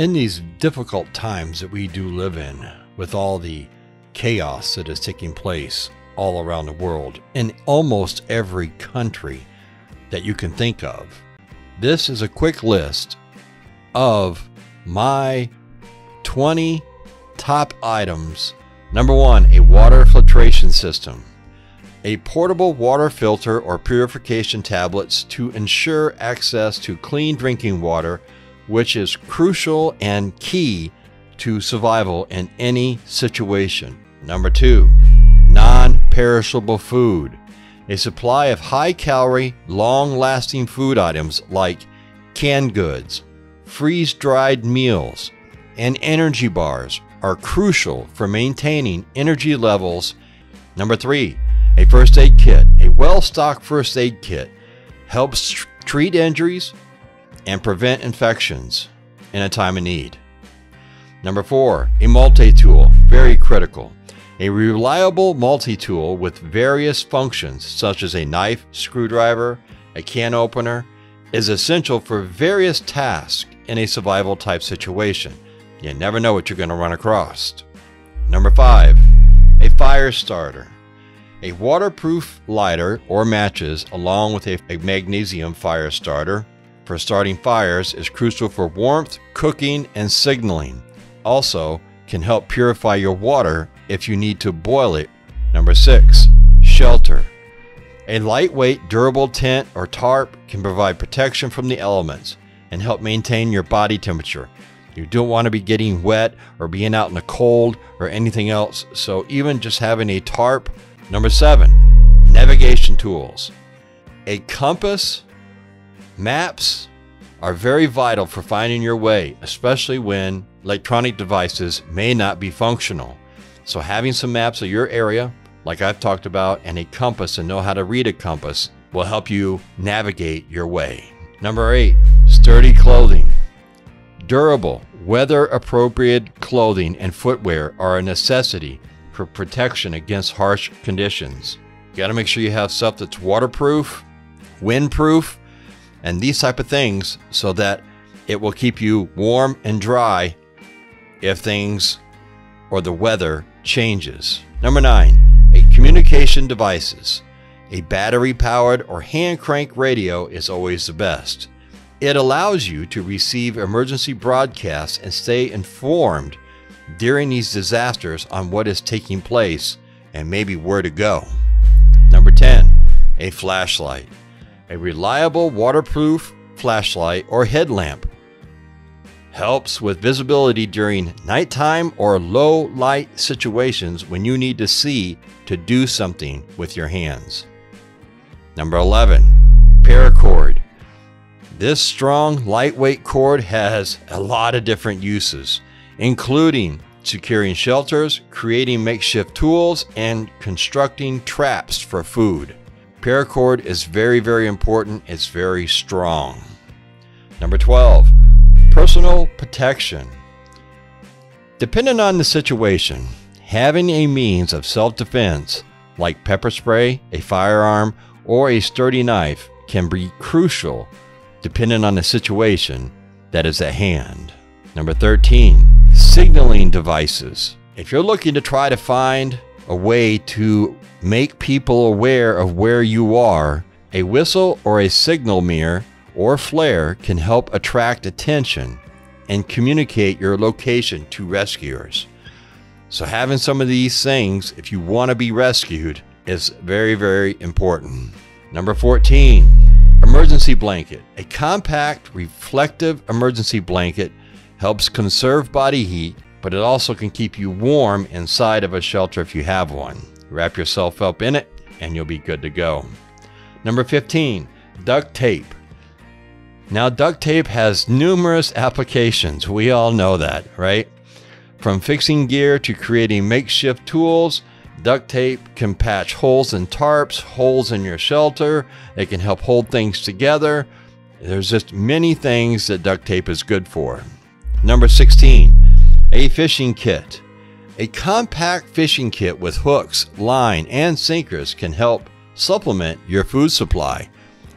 In these difficult times that we do live in, with all the chaos that is taking place all around the world, in almost every country that you can think of, this is a quick list of my 20 top items. Number one, a water filtration system. A portable water filter or purification tablets to ensure access to clean drinking water, which is crucial and key to survival in any situation. Number two, non perishable food. A supply of high calorie, long lasting food items like canned goods, freeze dried meals, and energy bars are crucial for maintaining energy levels. Number three, a first aid kit. A well stocked first aid kit helps tr- treat injuries and prevent infections in a time of need. Number four, a multi tool, very critical. A reliable multi tool with various functions, such as a knife, screwdriver, a can opener, is essential for various tasks in a survival type situation. You never know what you're going to run across. Number five, a fire starter. A waterproof lighter or matches, along with a, a, magnesium fire starter for starting fires, is crucial for warmth, cooking, and signaling. Also, can help purify your water if you need to boil it. Number six, shelter. A lightweight, durable tent or tarp can provide protection from the elements and help maintain your body temperature. You don't want to be getting wet or being out in the cold or anything else, so even just having a tarp. Number seven, navigation tools. A compass, maps are very vital for finding your way, especially when electronic devices may not be functional. So, having some maps of your area like I've talked about, and a compass and know how to read a compass will help you navigate your way. Number eight, sturdy clothing. Durable, weather appropriate clothing and footwear are a necessity for protection against harsh conditions. You got to make sure you have stuff that's waterproof, windproof, and these type of things so that it will keep you warm and dry if things or the weather changes. Number nine, a communication devices. A battery powered or hand crank radio is always the best. It allows you to receive emergency broadcasts and stay informed during these disasters on what is taking place and maybe where to go. Number 10, a flashlight. A reliable waterproof flashlight or headlamp helps with visibility during nighttime or low light situations when you need to see to do something with your hands. Number 11, paracord. This strong, lightweight cord has a lot of different uses, including securing shelters, creating makeshift tools, and constructing traps for food. Paracord is very, very important. It's very strong. Number 12, personal protection. Depending on the situation, Having a means of self defense, like pepper spray, a firearm, or a sturdy knife, can be crucial depending on the situation that is at hand. Number 13, signaling devices. If you're looking to try to find a way to make people aware of where you are, a whistle or a signal mirror or flare can help attract attention and communicate your location to rescuers. So, having some of these things, if you want to be rescued, is very, very important. Number 14, emergency blanket. A compact, reflective emergency blanket helps conserve body heat, but it also can keep you warm inside of a shelter if you have one. Wrap yourself up in it, and you'll be good to go. Number 15, duct tape. Now, duct tape has numerous applications. We all know that, right? From fixing gear to creating makeshift tools, duct tape can patch holes in tarps, holes in your shelter. It can help hold things together. There's just many things that duct tape is good for. Number 16, a fishing kit. A compact fishing kit with hooks, line, and sinkers can help supplement your food supply.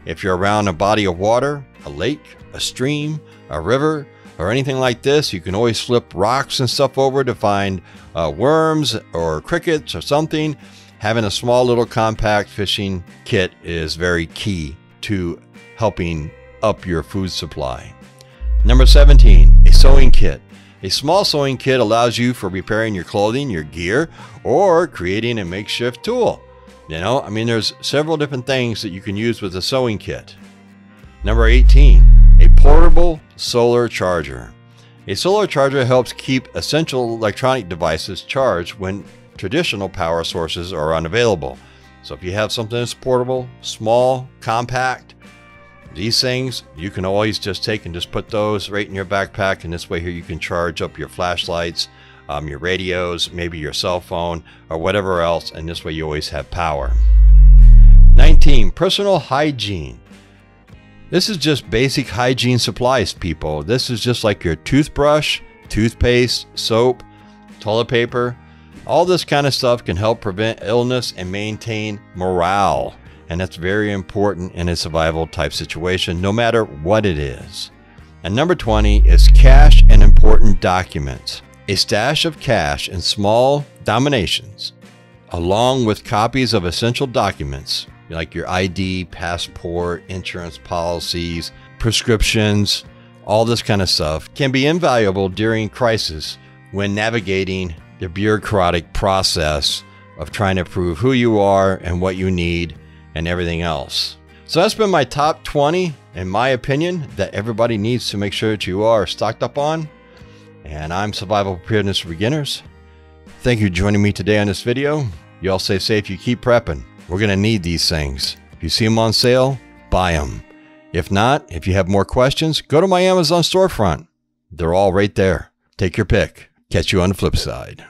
If you're around a body of water, a lake, a stream, a river, or anything like this, you can always flip rocks and stuff over to find uh, worms or crickets or something. Having a small little compact fishing kit is very key to helping up your food supply. Number 17, a sewing kit. A small sewing kit allows you for repairing your clothing, your gear, or creating a makeshift tool. You know, I mean, there's several different things that you can use with a sewing kit. Number 18, a portable solar charger. A solar charger helps keep essential electronic devices charged when traditional power sources are unavailable. So if you have something that's portable, small, compact, these things you can always just take and just put those right in your backpack and this way here you can charge up your flashlights um, your radios maybe your cell phone or whatever else and this way you always have power. 19 personal hygiene. This is just basic hygiene supplies people. This is just like your toothbrush toothpaste soap toilet paper. All this kind of stuff can help prevent illness and maintain morale and that's very important in a survival type situation, no matter what it is. And number 20 is cash and important documents. A stash of cash and small dominations, along with copies of essential documents like your ID, passport, insurance policies, prescriptions, all this kind of stuff, can be invaluable during crisis when navigating the bureaucratic process of trying to prove who you are and what you need and everything else. So that's been my top 20, in my opinion, that everybody needs to make sure that you are stocked up on. And I'm Survival Preparedness for Beginners. Thank you for joining me today on this video. You all stay safe, you keep prepping. We're going to need these things. If you see them on sale, buy them. If not, if you have more questions, go to my Amazon storefront. They're all right there. Take your pick. Catch you on the flip side.